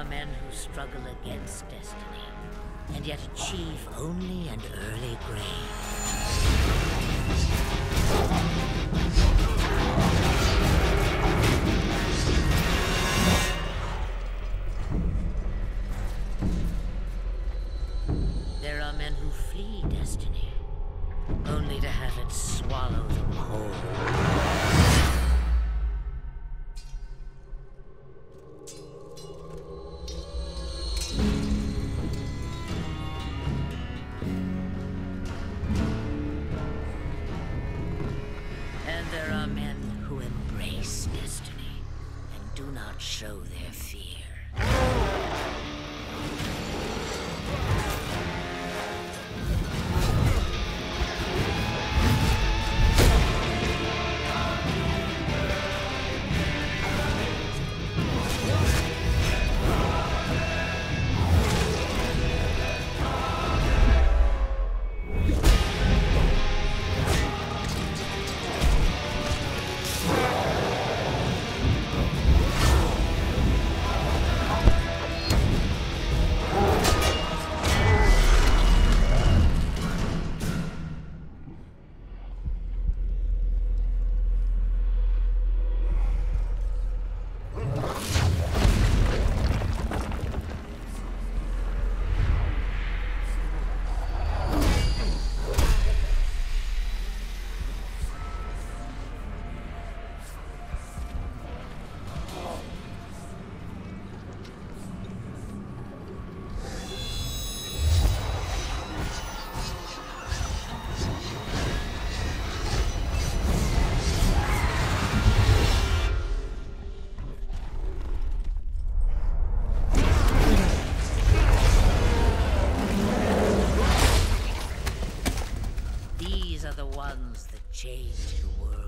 are men who struggle against destiny, and yet achieve only an early grave. There are men who flee destiny, only to have it swallow them whole. There are men who embrace destiny and do not show their fear. Ones that change the world.